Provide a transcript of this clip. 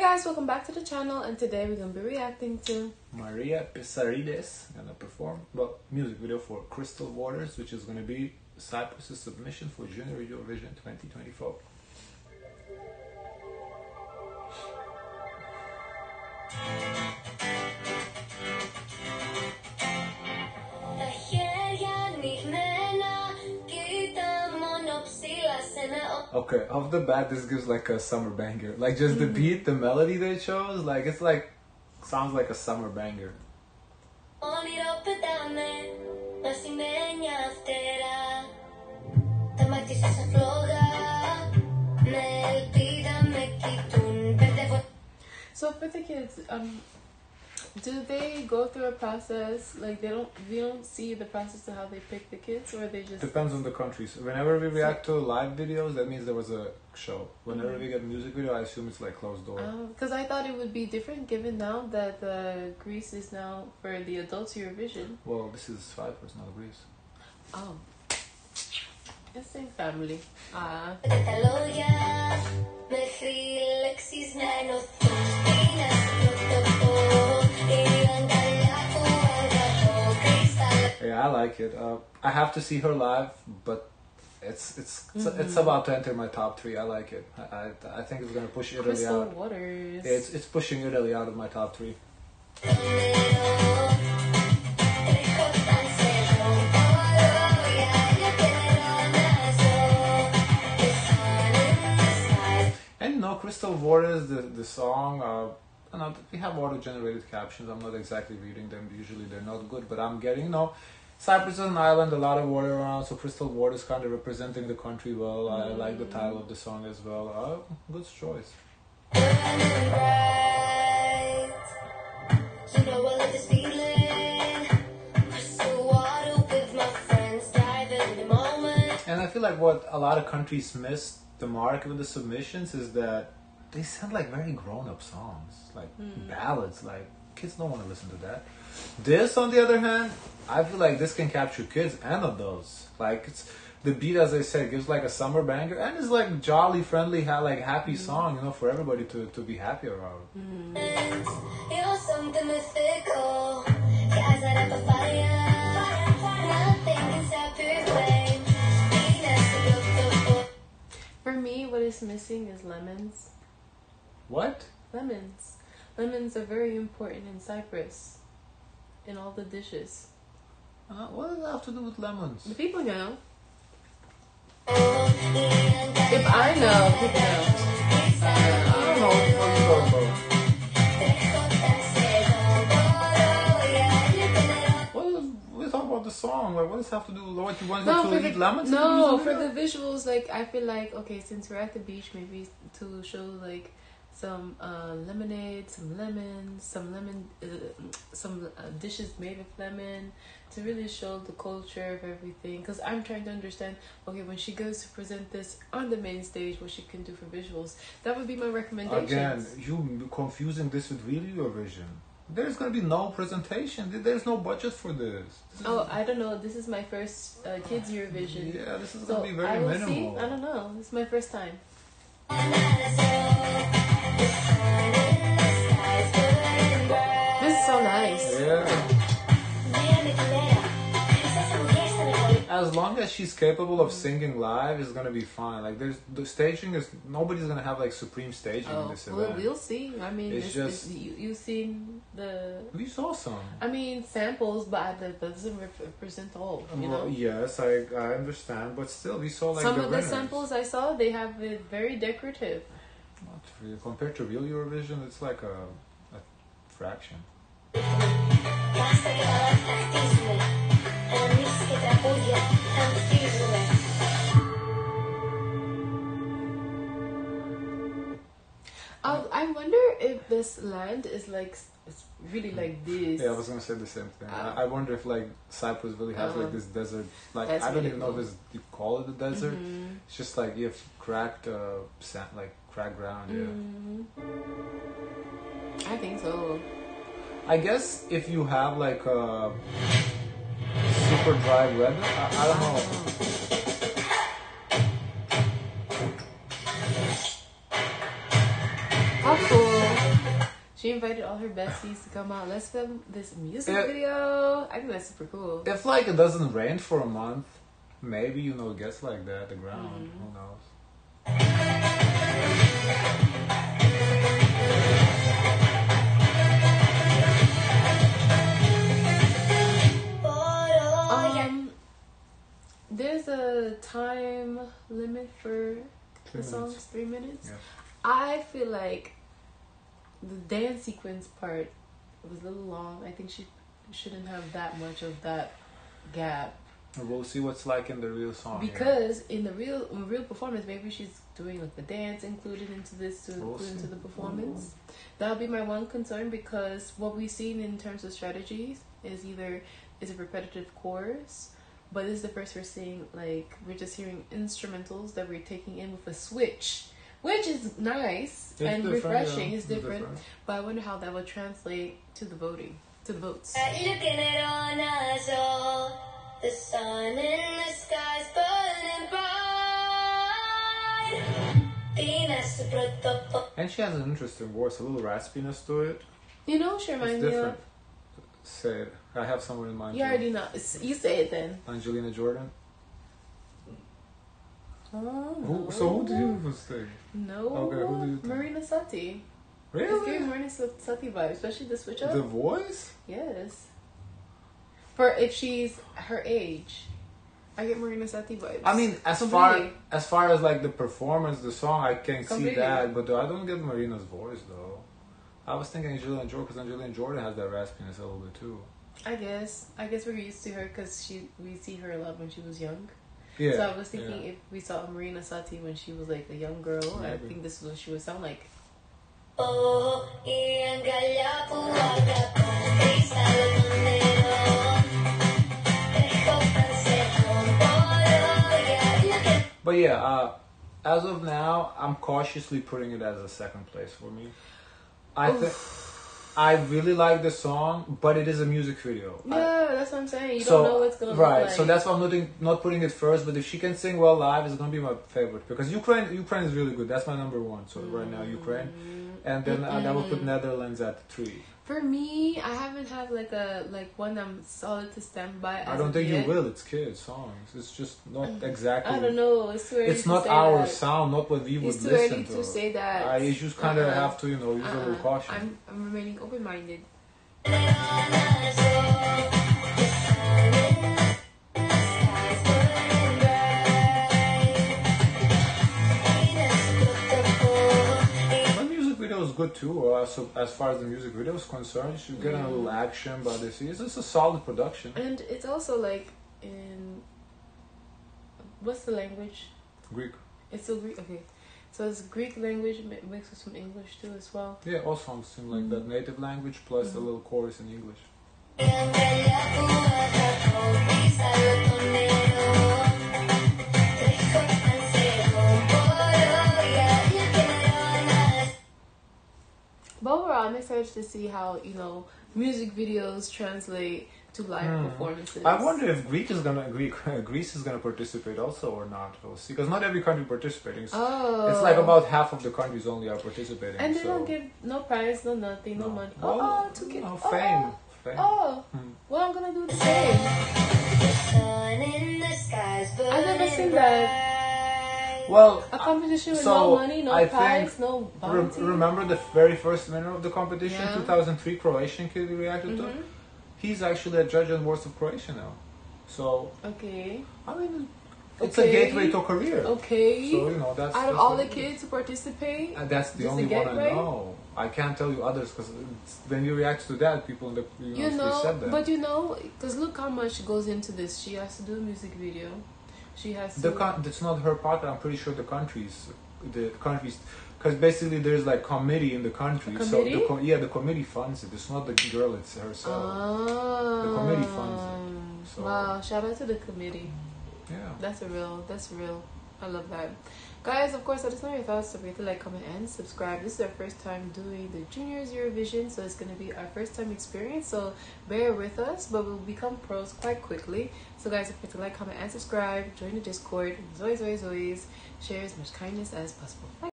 guys, welcome back to the channel and today we're to be reacting to Maria Pissarides gonna perform well music video for Crystal Waters, which is gonna be Cyprus's submission for Junior Eurovision 2024. Okay, off the bat, this gives like a summer banger. Like just mm-hmm. the beat, the melody they chose, like it's like sounds like a summer banger. So for the kids. um do they go through a process like they don't we don't see the process of how they pick the kids or they just Depends on the countries. Whenever we react to live videos, that means there was a show. Whenever we get music video, I assume it's like closed door. because I thought it would be different given now that uh, Greece is now for the adults Eurovision. Well, this is Cyprus, not Greece. Oh, it's same family. Ah, like it. Uh, I have to see her live, but it's it's mm-hmm. it's about to enter my top three. I like it. I I, I think it's gonna push Italy Crystal out. Waters. Yeah, it's it's pushing Italy out of my top three. And no, Crystal Waters, the the song. Uh, you know, we have auto-generated captions. I'm not exactly reading them. Usually, they're not good, but I'm getting you know Cyprus is an island, a lot of water around, so Crystal Water is kind of representing the country well. I like the title of the song as well. Uh, good choice. Burning bright. You know I love this feeling. Crystal water with my friends, dive in the moment. And I feel like what a lot of countries miss the mark with the submissions is that they sound like very grown up songs, like ballads. Like kids don't want to listen to that. This, on the other hand, I feel like this can capture kids and adults. Like it's the beat, as I said, gives like a summer banger, and it's like jolly, friendly, ha- like happy mm-hmm. song, you know, for everybody to to be happy around. Mm-hmm. You're something mythical. Your eyes light up a fire. Nothing can stop your flame. Venus, beautiful. For me, what is missing is lemons. What? Lemons. Lemons are very important in Cyprus. In all the dishes. Uh, what does that have to do with lemons? The people know. If I know, people know. I don't know what you're talking about. What is, we're talking about the song. Like, what does it have to do with what you want No, to eat the, lemons? in the no, for the visuals, like I feel like okay, since we're at the beach, maybe to show like some uh, lemonade, some lemons, some lemon, uh, some uh, dishes made with lemon to really show the culture of everything. Because I'm trying to understand. Okay, when she goes to present this on the main stage, what she can do for visuals. That would be my recommendation. Again, you confusing this with real vision. There's gonna be no presentation. There's no budget for this. This is- Oh, I don't know. This is my first uh, kids Eurovision. yeah, this is So gonna be very I will minimal. see. I don't know. This is my first time. As long as she's capable of singing live, it's gonna be fine. Like, there's the staging is nobody's gonna have like supreme staging in Oh, this well, event. we'll see. I mean, It's it's just- just you. You've seen the. we saw some. I mean, samples, but that doesn't represent all. You Well, know. yes, I I understand, but still, we saw like Some the of the samples I saw, they have it very decorative. Not really. Compared to real Eurovision, it's like a, a fraction. This land is like it's really like this. Yeah, I was gonna say the same thing. Ah. I, I wonder if like Cyprus really has Uh-huh. like this desert. Like I don't really even know if it's, you call it a desert. Mhm. It's just like you have cracked uh, sand, like cracked ground. Yeah. Mhm. I think so. I guess if you have like a super dry weather, I, I don't know. How cool. She invited all her besties to come out. Let's film this music video. I think that's super cool. If like it doesn't rain for a month, maybe you know it gets like that. The ground, Mm-hmm. who knows? Um, there's a time limit for the songs. Three minutes. Yeah. I feel like the dance sequence part was a little long. I think she shouldn't have that much of that gap We'll see what's like in the real song. yeah. because in the real in real performance, maybe she's doing like the dance included into this to We'll include into the performance. That'll be my one concern because what we've seen in terms of strategies is either is a repetitive chorus, but this is the first we're seeing like we're just hearing instrumentals that we're taking in with a switch, which is nice It's and refreshing. yeah. It's different, but I wonder how that will translate to the voting, to the votes. Looking at on us all, the sun in the sky's burning bright. Venus protocol. And she has an interesting voice, a little raspiness to it. You know, she reminds me of. different. Say it. I have someone in mind. You too. already know. You say it then. Angelina Jordan. Oh, Who, so who do you even say? No. Okay, who do you think? Marina Satti. It's Really? giving Marina Satti vibe, especially the switch up. The voice? yes. For if she's her age, I get Marina Satti vibes. I mean, as far as far as like the performance, the song, I can see that, but I don't get Marina's voice though. I was thinking Angelina Jordan because Angelina Jordan has that raspiness a little bit too. I guess. I guess we're used to her because she we see her a lot when she was young. Yeah. so I was thinking yeah. if we saw Marina Satti when she was like a young girl, I think this is what she would sound like. Y en Gallapuaca con cristal condeno. Dejo consejo por hoy. Look at But yeah, uh, as of now, I'm cautiously putting it as a second place for me. I think I really like the song, but it is a music video. I- Yeah, that's what I'm saying. You so don't know what's gonna right, like. so that's why I'm not, doing, not putting it first. But if she can sing well live, it's gonna be my favorite because Ukraine Ukraine is really good. That's my number one. So right now Ukraine, and then uh, I will put Netherlands at three. For me, I haven't had like a like one I'm solid to stand by. I don't think yet. you will. It's kids songs. It's just not mm. exactly. I don't know. It's too early It's to not say our that. sound, not what we would It's too listen early to. to say that. I just kind of Uh-uh. have to, you know, use a little Uh-uh. caution. I'm I'm remaining open minded. The music good too. Uh, so as far as the music video is concerned, you should get a little mm-hmm. action, but it's, it's just a solid production. And it's also like in what's the language? Greek. It's still Greek. Okay, so it's Greek language mi- mixed with some English too as well. Yeah, all songs seem like that mm-hmm. native language plus a mm-hmm. little chorus in English. Overall, excited to see how you know music videos translate to live Hmm. performances. I wonder if Greek is gonna Greek Greece is gonna participate also or not. We'll see, because not every country participating. So Oh, It's like about half of the countries only are participating. And they so don't give no prize, no nothing, no, No. money. Well, oh, oh, to get no, oh, fame. Oh, Fame. oh. Hmm. well, I'm gonna do the same. The sun in the sky's I've never seen bright. Well, A competition with So, no money, no I prize, no Re- remember the very first winner of the competition, Yeah. 2003 Croatian kid we reacted to? Mhm. He's actually a judge on Voice of Croatia now. So, Okay, I mean, it's Okay. a gateway to career. okay. So, you know, that's. Out of all the kids who participate, Uh, that's the only one I gateway? know. I can't tell you others because when you react to that, people in the you know, you know, said that. but you know, because look how much goes into this. She has to do a music video. She has to. the con- it's not her part. I'm pretty sure the countries, the countries, because basically there's like committee in the country. So the co- yeah, the committee funds it. It's not the girl. It's herself. Ah. The committee funds so- Wow! Shout out to the committee. yeah. That's a real. That's real. I love that. Guys, of course, let us know your thoughts. Don't forget to like, comment, and subscribe. This is our first time doing the Juniors Eurovision, so it's going to be our first time experience. So bear with us, but we'll become pros quite quickly. So, guys, don't forget to like, comment, and subscribe. Join the Discord. As always, always, always, share as much kindness as possible. Bye.